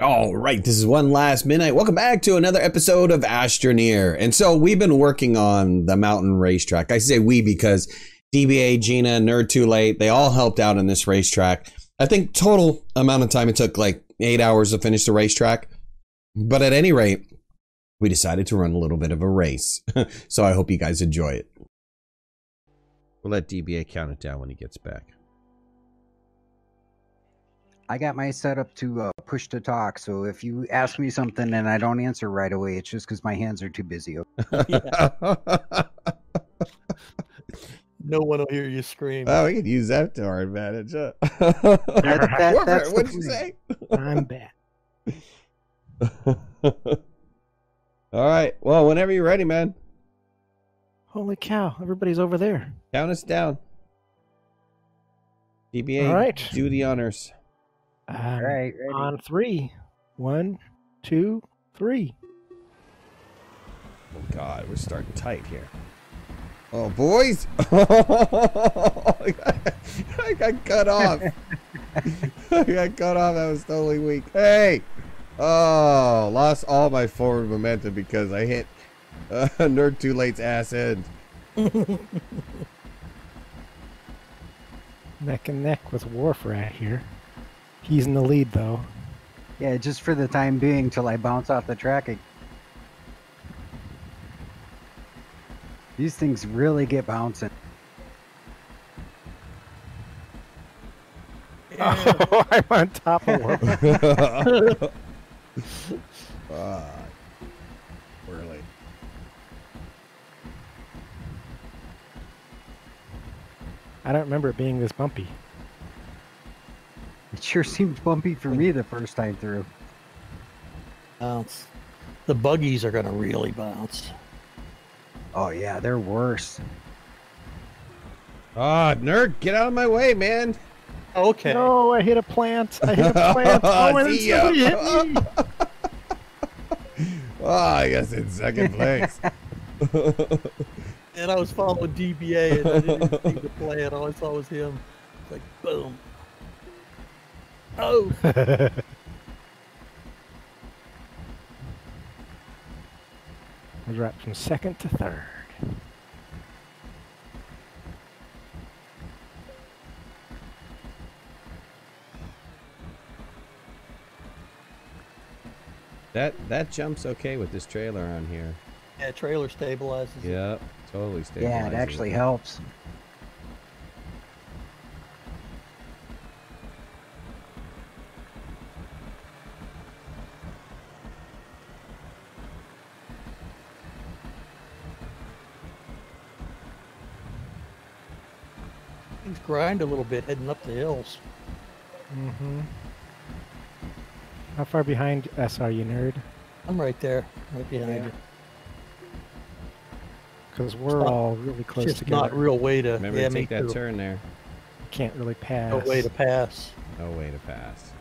All right, this is one last midnight. Welcome back to another episode of Astroneer. And so we've been working on the mountain racetrack. I say we because DBA, Gina, Nerd Too Late, they all helped out in this racetrack. I think total amount of time it took like eight hours to finish the racetrack. But at any rate, we decided to run a little bit of a race. so I hope you guys enjoy it. We'll let DBA count it down when he gets back. I got my setup to uh, push to talk. So if you ask me something and I don't answer right away, it's just because my hands are too busy. No one will hear you scream. Oh, we could use that to our advantage. huh? That- that- What- that's the What'd you say? I'm bad. All right. Well, whenever you're ready, man, Holy cow! Everybody's over there. count us down. DBA, All right. do the honors. Um, All right, ready. On three. One, two, three. Oh God, we're starting tight here. Oh, boys! I got cut off. I got cut off. That was totally weak. Hey! Oh, lost all my forward momentum because I hit uh, Nerd Too Late's ass end. Neck and neck with Wharf Rat here. He's in the lead though. Yeah, just for the time being till I bounce off the track. ag- These things really get bouncing. Oh, I'm on top of Wharf. Ah, really? I don't remember it being this bumpy. It sure seemed bumpy for me the first time through. bounce. The buggies are going to really bounce. Oh yeah, they're worse. Ah, nerd, get out of my way, man. Okay. No, I hit a plant. I hit a plant. Oh, and then somebody hit me. Oh, I guess in second place. And I was following DBA and I didn't see the plan. All I saw was him. It's like, boom. Oh, I dropped from second to third. that that jumps okay with this trailer on here. yeah, trailer stabilizes. it. Yep, totally stabilizes. Yeah, it actually helps. Grind a little bit heading up the hills. Mm-hmm. How far behind S are you, nerd? I'm right there, right behind you. Because we're not- all really close Just together. not real way to. Remember yeah, to take that too. turn there. Can't really pass. No way to pass. No way to pass.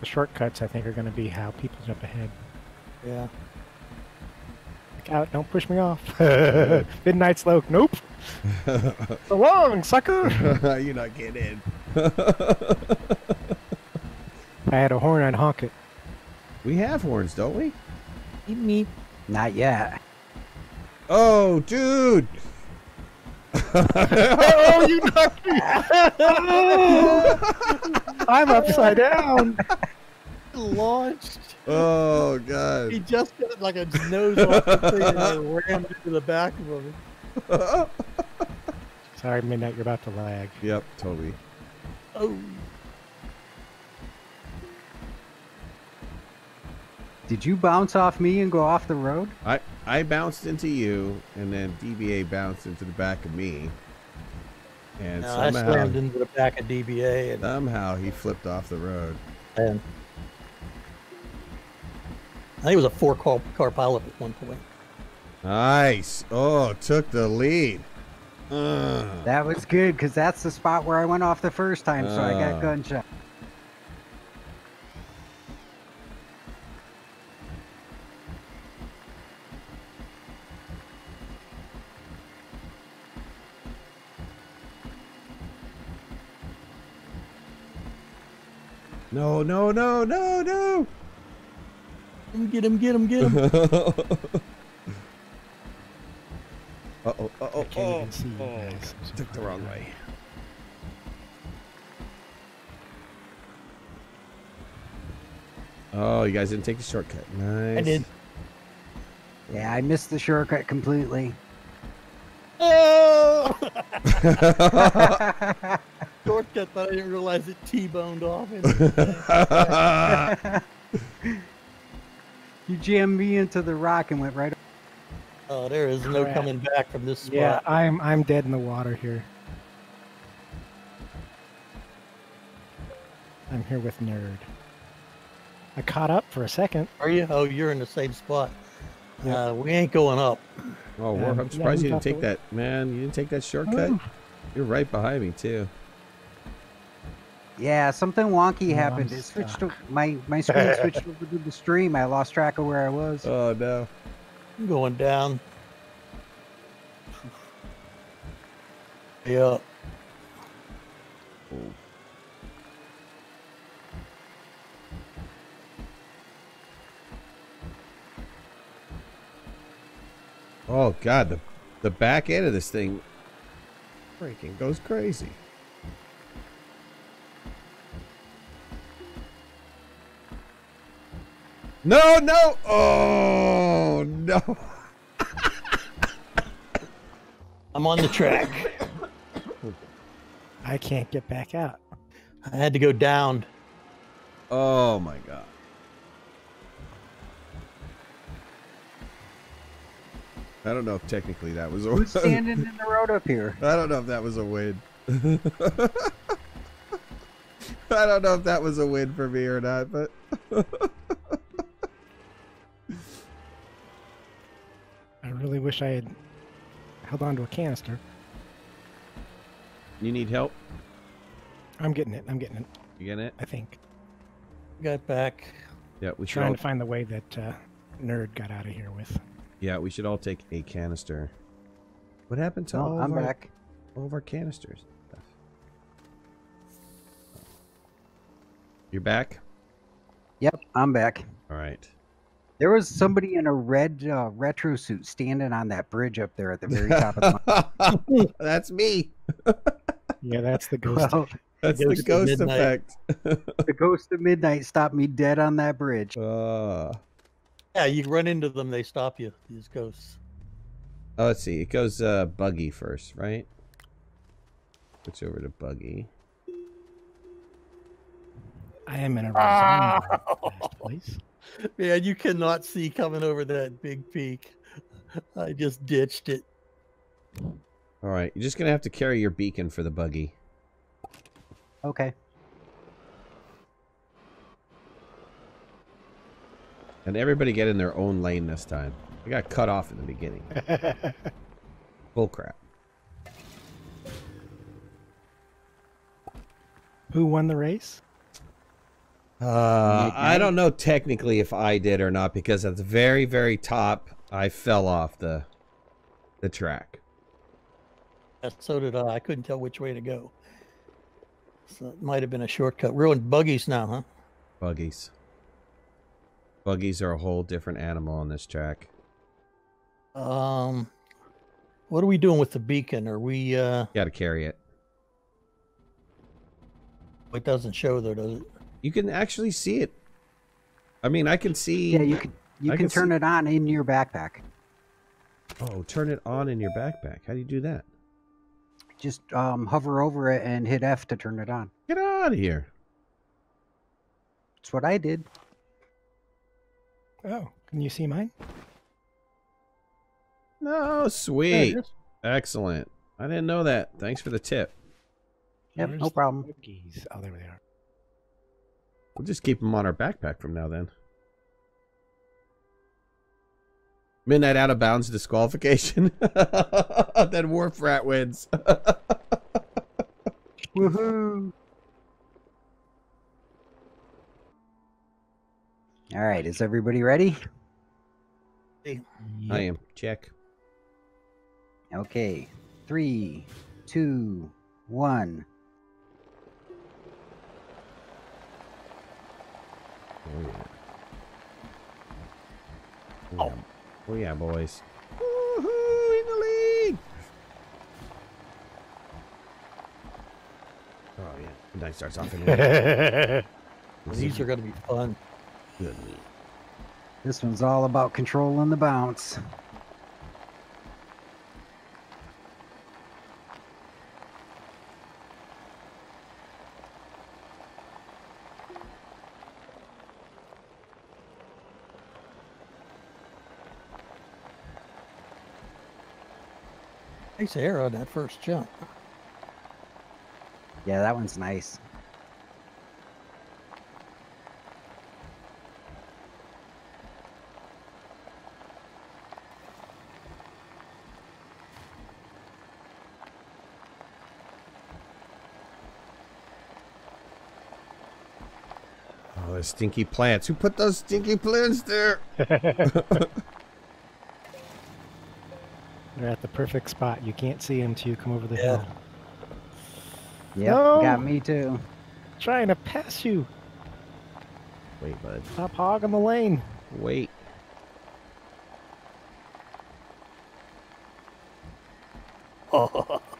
The shortcuts, I think, are going to be how people jump ahead. Yeah. Look out! Don't push me off. Midnight slope. Nope. So long, sucker. You're not getting in. I had a horn. I'd honk it. we have horns, don't we? Meep, meep. Not yet. Oh, dude! oh, you knocked me! I'm upside down. Launched. Oh god! He just got like a nose off the thing and then rammed into the back of him. Sorry, Midnight, you're about to lag. yep, totally. Oh. Did you bounce off me and go off the road? I I bounced into you, and then DBA bounced into the back of me, and No, I somehow slammed into the back of DBA and, somehow he flipped off the road. and I think it was a four car, car pilot at one point. Nice. Oh, took the lead. Uh, That was good because that's the spot where I went off the first time, so I Ah. got gunshot. No, no, no, no, no. Get him, get him, get him. uh oh, uh I oh, can't oh, even see you oh. guys. I'm so Took the wrong way. Oh, you guys didn't take the shortcut. Nice. I did. Yeah, I missed the shortcut completely. Oh! Shortcut, but I didn't realize it T-boned off. Into- you jammed me into the rock and went right. oh, there is no Crap. coming back from this spot. Yeah, I'm I'm dead in the water here. I'm here with nerd. I caught up for a second. Are you? Oh, you're in the same spot. Yeah. Uh, we ain't going up. Oh, Wharf, Um, I'm surprised we you didn't got the take that. Man, you didn't take that shortcut. Ooh. You're right behind me, too. Yeah, something wonky Oh, I'm happened. It switched. To, my my screen switched over to the stream. I lost track of where I was. Oh, no. I'm going down. Yeah. Oh, God. The, the back end of this thing freaking goes crazy. No, no. Oh, no. I'm on the track. I can't get back out. I had to go down. Oh, my God. I don't know if technically that was a Who's standing in the road up here? I don't know if that was a win. I don't know if that was a win for me or not, but wish I had held on to a canister. you need help. I'm getting it. I'm getting it. You getting it? I think. Got back. Yeah, we should Trying all. to find the way that uh, nerd got out of here with. Yeah, we should all take a canister. What happened to Oh, all, I'm of our, all of our canisters? You're back. Yep, I'm back. All right. There was somebody in a red uh, retro suit standing on that bridge up there at the very top of the mountain. That's me. Yeah, that's the ghost. Well, That's Ghost the ghost Midnight. effect. the ghost of midnight stopped me dead on that bridge. Uh, Yeah, you run into them, they stop you. These ghosts. oh, let's see. It goes uh, buggy first, right? Switch over to buggy. I am in a Ah! fast place. Man, you cannot see coming over that big peak. I just ditched it. All right, you're just gonna have to carry your beacon for the buggy. Okay. And everybody get in their own lane this time. I got cut off in the beginning. Bull crap. Who won the race? Uh, I don't know technically if I did or not because at the very, very top, I fell off the the track. So did I. I couldn't tell which way to go. So it might have been a shortcut. We're in buggies now, huh? Buggies. Buggies are a whole different animal on this track. Um, what are we doing with the beacon? Are we? uh Got to carry it. It doesn't show though, does it? You can actually see it. I mean, I can see. Yeah, you can you can can turn see- it on in your backpack. Oh, turn it on in your backpack. How do you do that? Just um, hover over it and hit F to turn it on. Get out of here. That's what I did. Oh, can you see mine? No, sweet. just- Excellent. I didn't know that. Thanks for the tip. Yep, Where's no problem. cookies? Oh, there they are. We'll just keep them on our backpack from now then. Midnight out of bounds disqualification. then Wharf Rat wins. Woohoo! All right, is everybody ready? I am. Check. Okay, three, two, one. Oh yeah. Oh, oh. Yeah. boys. Woohoo! In the lead. Oh yeah. The night starts off. in here. These are gonna be fun. Good. This one's all about controlling the bounce. Nice air on that first jump. Yeah, that one's nice. Oh, those stinky plants. Who put those stinky plants there? They're at the perfect spot. You can't see him till you come over the Yeah. hill. Yep, No. got me too. Trying to pass you. Wait, bud. Stop hogging the lane. Wait. Oh,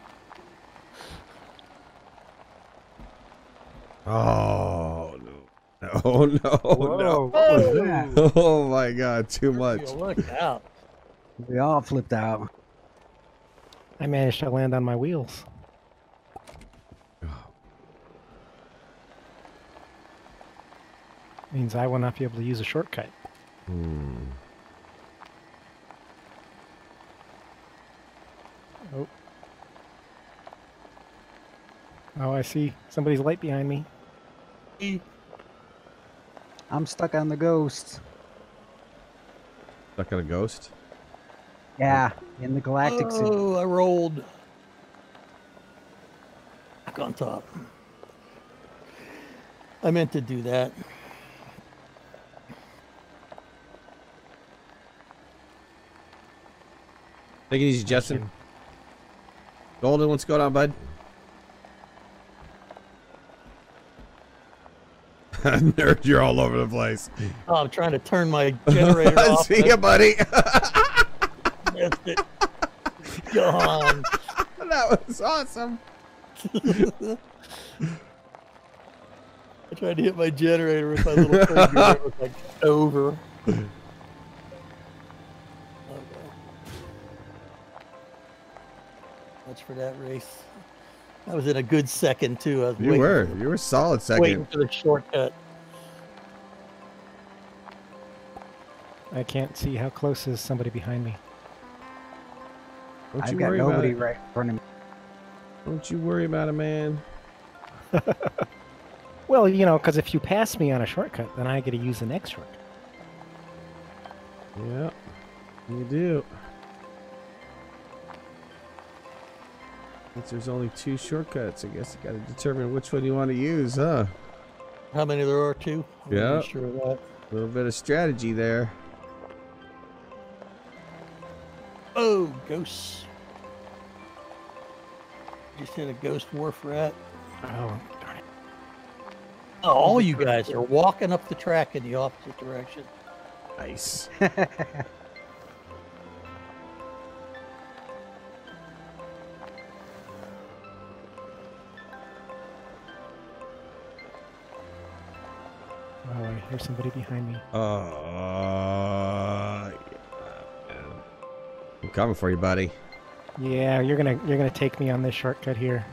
Oh no. No, no, no. What was that? Oh my god, too much. look out. We all flipped out. I managed to land on my wheels. Means I will not be able to use a shortcut. Hmm. Oh. Oh, I see. Somebody's light behind me. I'm stuck on the ghost. Stuck on a ghost? Yeah, in the galactic city. Oh, I rolled. Back on top. I meant to do that. Take it easy, Justin. Golden, what's going on, bud? Nerd, you're all over the place. Oh, I'm trying to turn my generator off. See ya, buddy. Missed it. Gone. that was awesome. I tried to hit my generator with my little finger. It was like over. Oh. Much for that race. I was in a good second too. I was You waiting, were. You were solid second. waiting for the shortcut. I can't see how close is somebody behind me. Don't I've you got worry about nobody right in front of me. Don't you worry about it, man. Well, you know, because if you pass me on a shortcut, then I get to use the next shortcut. Yeah, you do. Since there's only two shortcuts, I guess you got to determine which one you want to use, huh? How many there are? Two. Yeah. Sure that. A little bit of strategy there. Oh, ghosts. Just hit a ghost wharf rat. Oh, darn it. Oh, all you guys are walking up the track in the opposite direction. Nice. Oh, I hear somebody behind me. Uh, yeah. I'm coming for you, buddy. Yeah, you're gonna you're gonna take me on this shortcut here.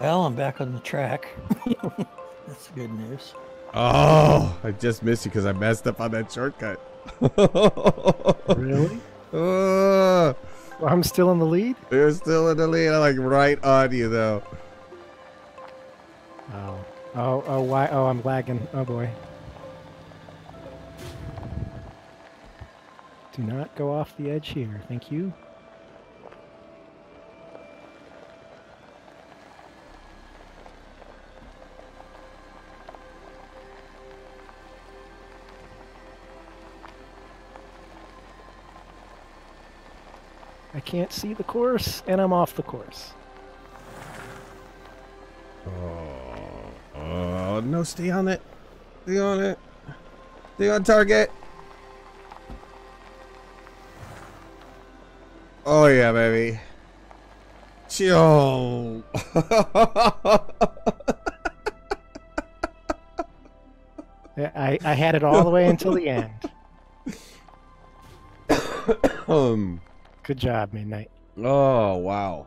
Well, I'm back on the track. That's good news. Oh, I just missed you because I messed up on that shortcut. Really? Uh, Well, I'm still in the lead. you're still in the lead. I'm like right on you, though. Oh, oh, oh, why? Oh, I'm lagging. Oh boy. Do not go off the edge here. Thank you. I can't see the course, and I'm off the course. Oh, oh no! Stay on it. Stay on it. Stay on target. Oh yeah, baby. Chill. I, I had it all the way until the end. um. Good job, Midnight. Oh wow.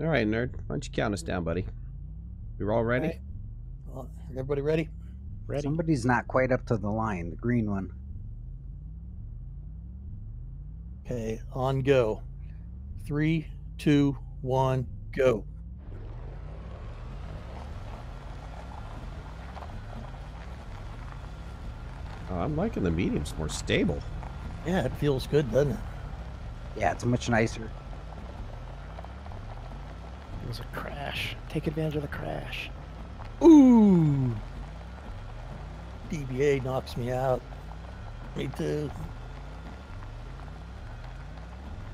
All right, nerd. Why don't you count us down, buddy? You're all ready. Right. Uh, Everybody ready? Ready? Somebody's not quite up to the line, the green one. Okay, on go. Three, two, one, go. Oh, I'm liking the mediums more stable. Yeah, it feels good, doesn't it? Yeah, it's much nicer. It was a crash. Take advantage of the crash. Ooh. DBA knocks me out. Me too.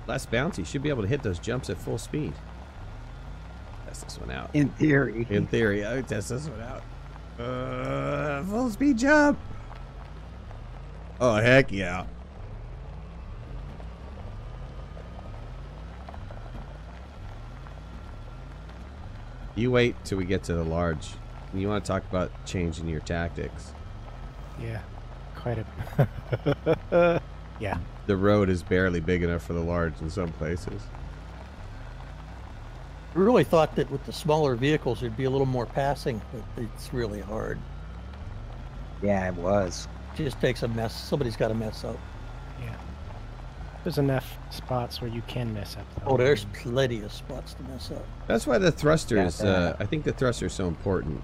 Less bouncy. Should be able to hit those jumps at full speed. Test this one out. In theory. In theory, I would test this one out. Uh, full speed jump. Oh heck yeah! You wait till we get to the large. You want to talk about changing your tactics. Yeah, quite a. yeah. The road is barely big enough for the large in some places. I really thought that with the smaller vehicles there'd be a little more passing, but it's really hard. Yeah, it was. just takes a mess. Somebody's got to mess up. Yeah. There's enough spots where you can mess up. Though. Oh, there's plenty of spots to mess up. That's why the thruster is. Uh, I think the thruster is so important.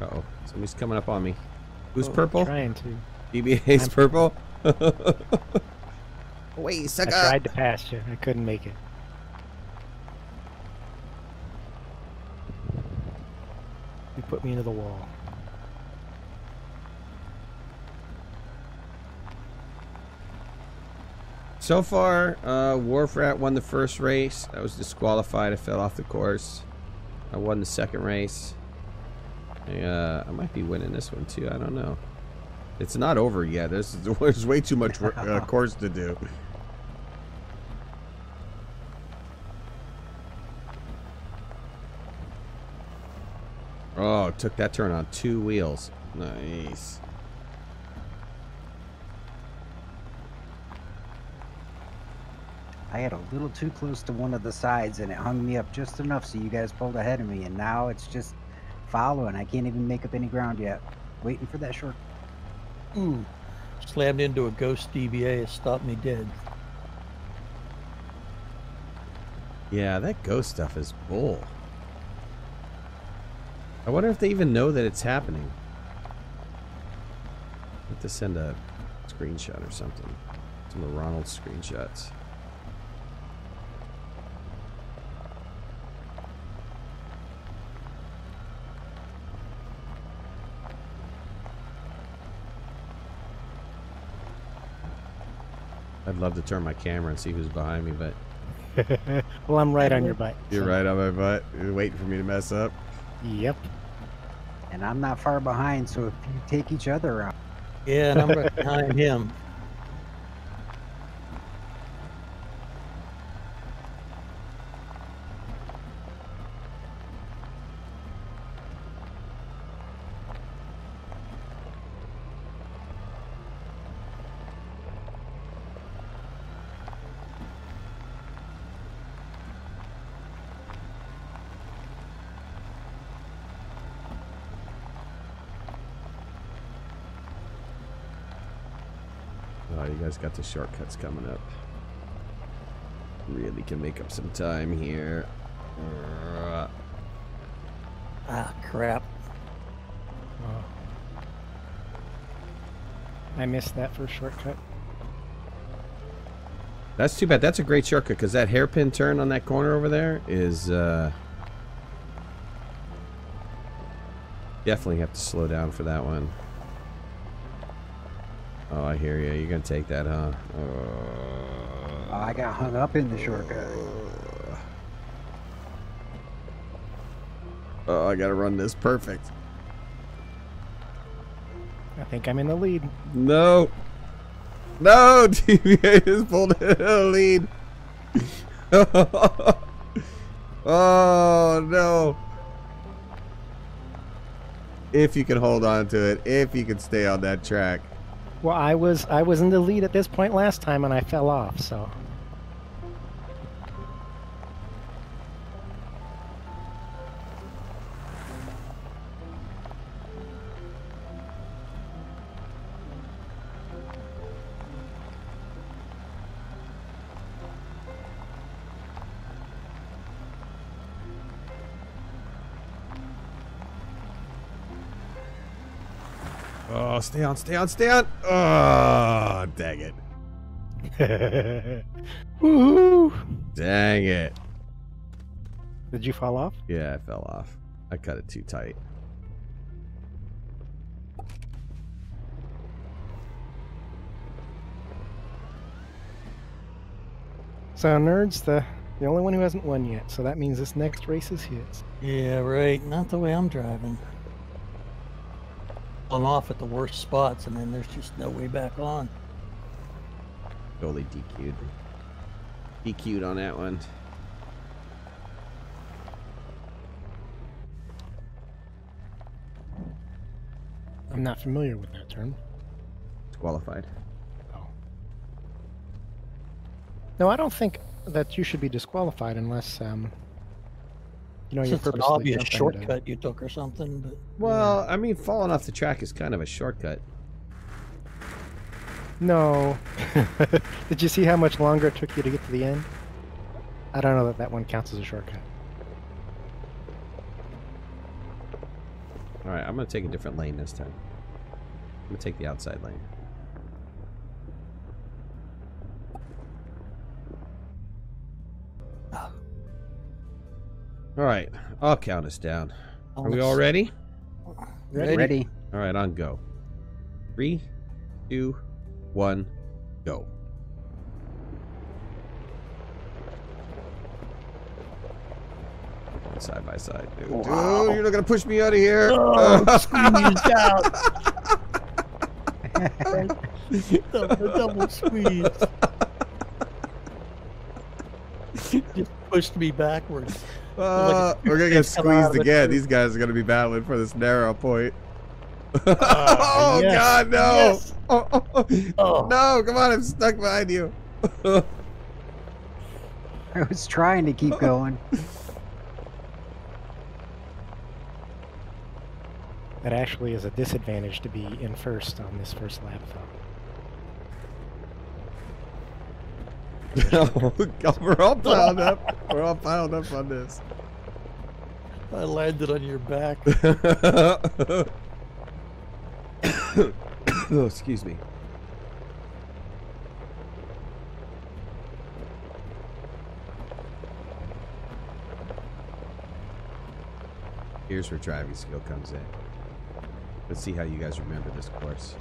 Uh oh, somebody's coming up on me. Who's Oh, purple? Trying to. DBA's purple. Wait, sucker! I tried to pass you. I couldn't make it. You put me into the wall. So far, uh, Wharf Rat won the first race. I was disqualified. I fell off the course. I won the second race. I, uh, I might be winning this one too. I don't know. It's not over yet. There's, there's way too much uh, course to do. Oh, took that turn on two wheels. Nice. I had a little too close to one of the sides and it hung me up just enough so you guys pulled ahead of me and now it's just following. I can't even make up any ground yet. Waiting for that short. Ooh. Slammed into a ghost DBA. It stopped me dead. Yeah, that ghost stuff is bull. I wonder if they even know that it's happening. I have to send a screenshot or something. Some of Ronald's screenshots. I'd love to turn my camera and see who's behind me, but well, I'm right on your butt. you're so- right on my butt. You're waiting for me to mess up. Yep. And I'm not far behind, so if you take each other out. Yeah, and I'm behind him. Oh, you guys got the shortcuts coming up. Really can make up some time here. Uh, Ah, crap. Oh. I missed that first shortcut. That's too bad. That's a great shortcut because that hairpin turn on that corner over there is uh, Definitely have to slow down for that one. Oh, I hear you. You're gonna take that, huh? Oh, Uh, I got hung up in the shortcut. oh, I gotta run this perfect. I think I'm in the lead. No. No, DBA is pulled in the lead. oh no. If you can hold on to it, if you can stay on that track. Well, I was I was in the lead at this point last time, and I fell off. So stay on, stay on, stay on. Oh, dang it. Woohoo! Dang it. Did you fall off? Yeah, I fell off. I cut it too tight. So nerds, the the only one who hasn't won yet. So that means this next race is his. Yeah, right. Not the way I'm driving. I'm off at the worst spots, and then there's just no way back on. Totally DQ'd. DQ'd on that one. I'm not familiar with that term. Disqualified. Oh. No, I don't think that you should be disqualified unless um. You know, you're It's an obvious shortcut you took or something, but Well, I mean, falling off the track is kind of a shortcut. No. Did you see how much longer it took you to get to the end? I don't know that that one counts as a shortcut. All right, I'm gonna take a different lane this time. I'm gonna take the outside lane. All right, I'll count us down. Are we all ready? Ready? Ready? All right, on go. Three, two, one, go. Side by side. Dude, Wow. Dude, you're not gonna push me out of here. Oh, squeezed out. double, double squeeze. Just pushed me backwards. Uh, Like we're gonna get come out of squeezed it. again. These guys are gonna be battling for this narrow point. oh Ah, yes. God, no! Yes. Oh, oh, oh. Oh. No, come on! I'm stuck behind you. I was trying to keep going. That actually is a disadvantage to be in first on this first lap, though. We're all piled up. We're all piled up on this. I landed on your back. oh, excuse me. Here's where driving skill comes in. Let's see how you guys remember this course.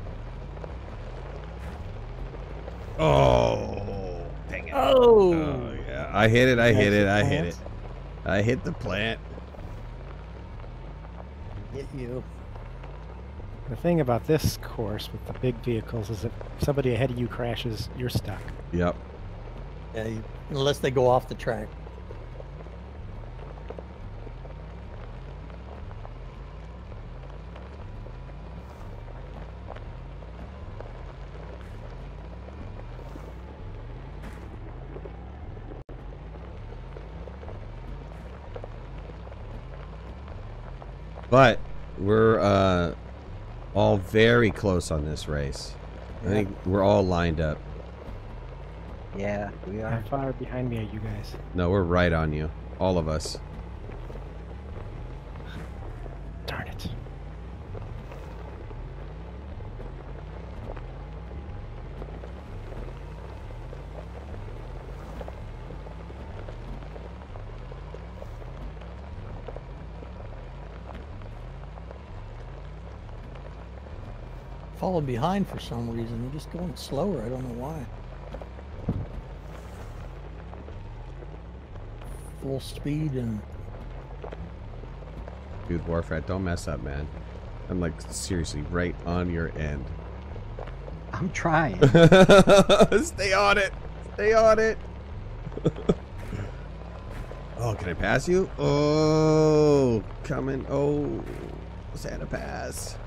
Oh, dang it. Oh, Oh, yeah. I hit it. I hit it. I hit it. I hit the plant. hit you. The thing about this course with the big vehicles is if somebody ahead of you crashes, you're stuck. Yep. Yeah, you, unless they go off the track. But we're uh, all very close on this race. I think we're all lined up. Yeah, we are. How are. far behind me are you guys? No, we're right on you. All of us. Darn it. Falling behind for some reason. They're just going slower. I don't know why. Full speed and Dude, Wharf Rat, don't mess up, man. I'm like seriously right on your end. I'm trying. Stay on it. Stay on it. oh, can I pass you? Oh, coming. Oh, Santa pass.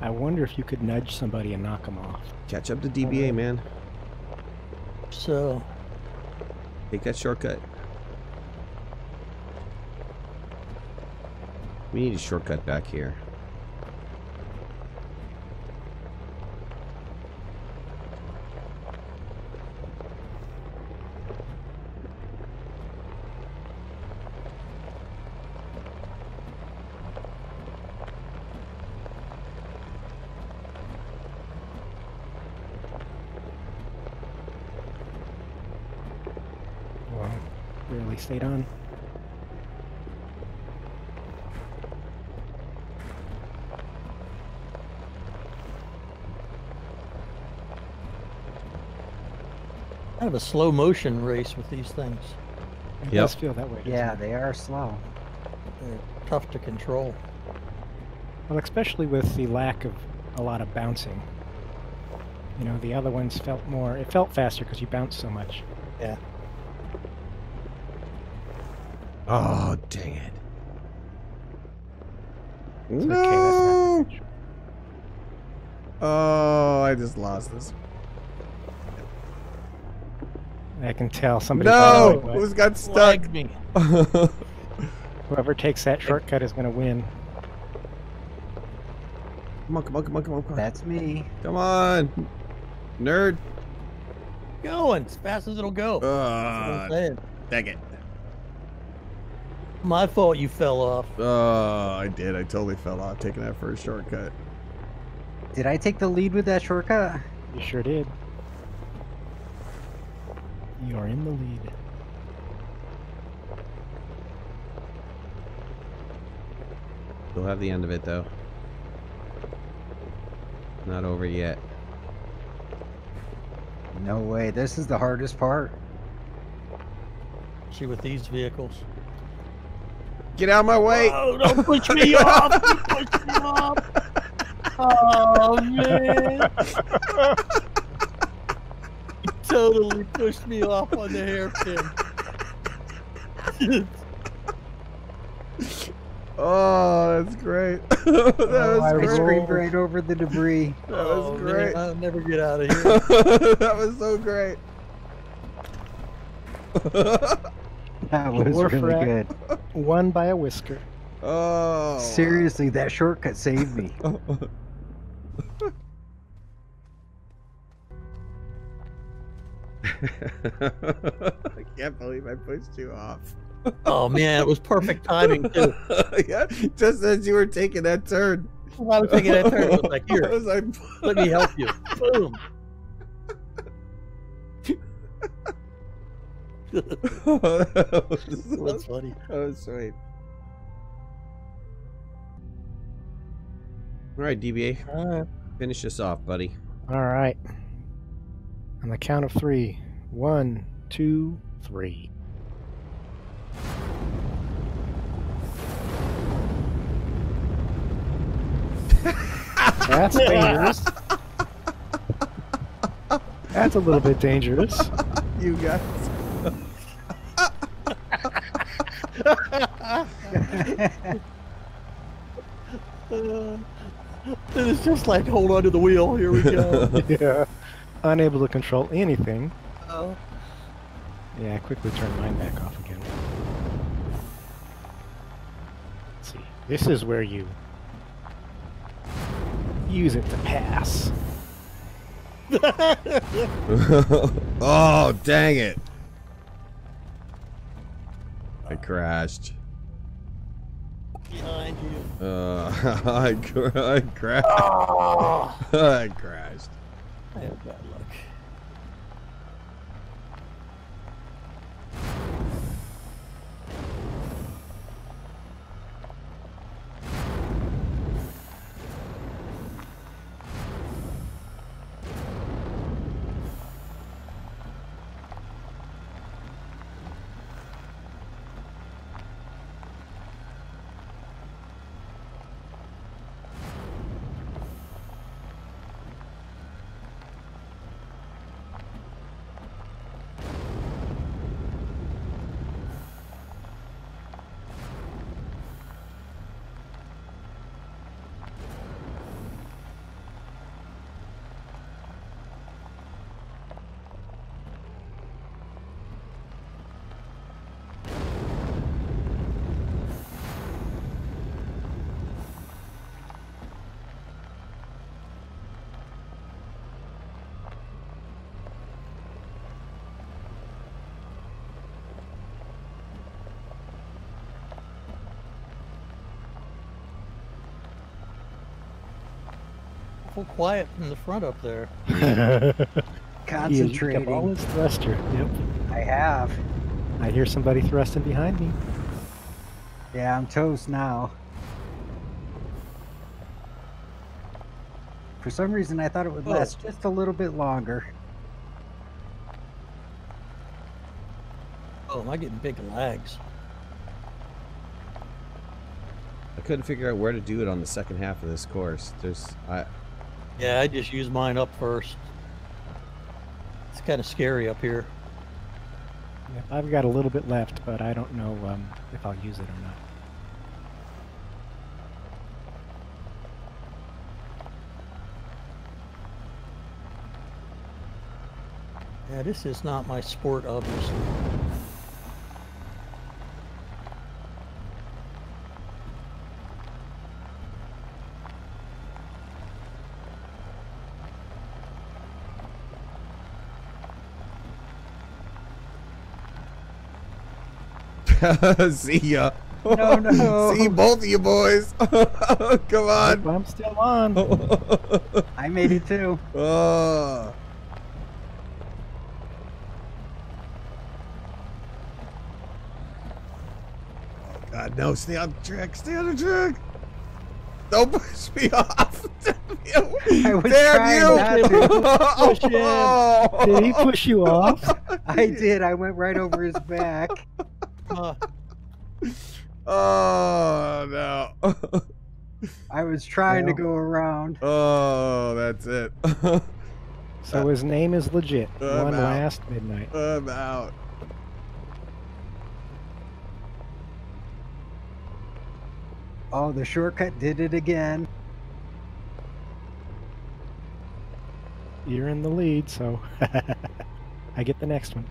I wonder if you could nudge somebody and knock them off. Catch up to DBA, uh, man. so Take that shortcut. We need a shortcut back here. Well, barely stayed on. kind of a slow motion race with these things. It Yep. does feel that way. yeah, it? they are slow. They're tough to control. Well, especially with the lack of a lot of bouncing. You know, the other ones felt more. It felt faster because you bounced so much. Yeah. Oh, dang it. It's okay, that's not No! much. Oh, I just lost this. I can tell somebody. No! probably- Who's got stuck? Flagged me. Whoever takes that shortcut is going to win. Come on, come on, come on, come on, come on. That's me. Come on. Nerd. Going as fast as it'll go. That's what I'm Uh, saying. dang it. My fault you fell off. Oh, I did. I totally fell off taking that first shortcut. Did I take the lead with that shortcut? You sure did. You are in the lead. You'll have the end of it, though. Not over yet. No way. This is the hardest part. See with these vehicles. Get out of my way! Oh, don't push me off! You pushed me off! Oh man! You totally pushed me off on the hairpin. Oh, that's great. that Oh, I I was great. screamed right over the debris. That was oh, man, great. I'll never get out of here. that was so great. That was War really good. One by a whisker. oh. Seriously, that shortcut saved me. I can't believe I pushed you off. Oh man, it was perfect timing too. yeah, just as you were taking that turn. When I was taking that turn, it was like, I here, was like, let me help you. Boom. That's funny. that was sweet. All right, DBA, All right. finish this off, buddy. All right. On the count of three. One, two, three. That's dangerous. That's a little bit dangerous. You guys. Uh, and it's just like hold on to the wheel. Here we go. yeah. Unable to control anything. Oh. Yeah, I quickly turned mine back off again. Let's see. This is where you use it to pass. oh, dang it. I crashed. Behind you. Uh, I, cr- I crashed. Oh, I crashed. Awful quiet from the front up there. He has used up Concentrating. all his thruster. Yep. I have. I hear somebody thrusting behind me. Yeah, I'm toast now. For some reason, I thought it would Oh. last just a little bit longer. Oh, am I getting big lags? I couldn't figure out where to do it on the second half of this course. There's, I, Yeah, I just use mine up first. It's kind of scary up here. Yep, I've got a little bit left, but I don't know um, if I'll use it or not. Yeah, this is not my sport, obviously. see ya. No, no. see both of you boys. Come on. I'm still on. I made it too. oh. God, no! Stay on the track. Stay on the track. Don't push me off. Damn you! Push. Did he push you off? I did. I went right over his back. Uh, Oh no! I was trying to go around. Oh, that's it. So his name is legit. I'm One out. last midnight. I'm out. Oh, the shortcut did it again. You're in the lead, so I get the next one.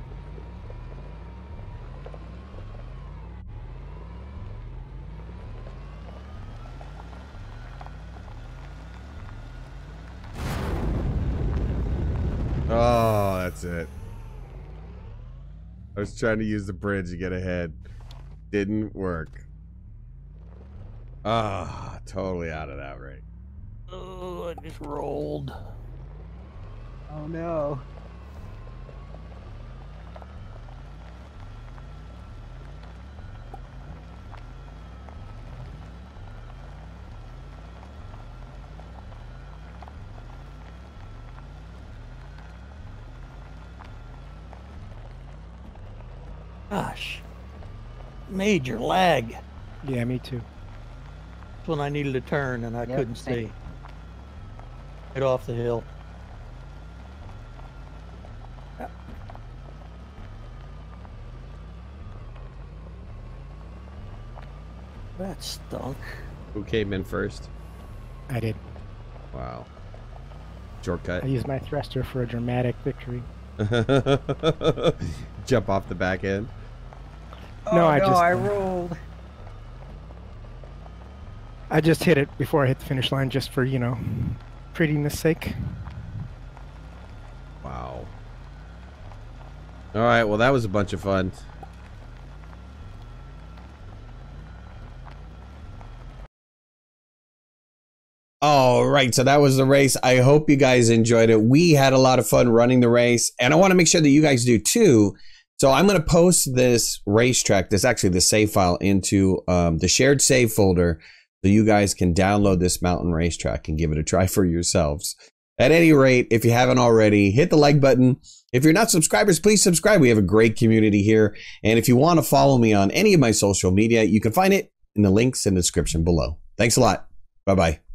Oh, that's it. I was trying to use the bridge to get ahead. Didn't work. Ah, totally out of that rate. oh, I just rolled. Oh no. Major lag. Yeah, me too. That's when I needed to turn and I Yep, couldn't see. Get off the hill. That stunk. Who came in first? I did. Wow. Shortcut. I used my thruster for a dramatic victory. Jump off the back end. Oh No, no, I just- I rolled. I just hit it before I hit the finish line just for, you know, prettiness sake. Wow. All right. Well, that was a bunch of fun. All right, so that was the race. I hope you guys enjoyed it. We had a lot of fun running the race, and I want to make sure that you guys do too. So I'm going to post this racetrack, this actually the save file into um, the shared save folder, so you guys can download this mountain racetrack and give it a try for yourselves. At any rate, if you haven't already, hit the like button. If you're not subscribers, please subscribe. We have a great community here. And if you want to follow me on any of my social media, you can find it in the links in the description below. Thanks a lot. Bye bye.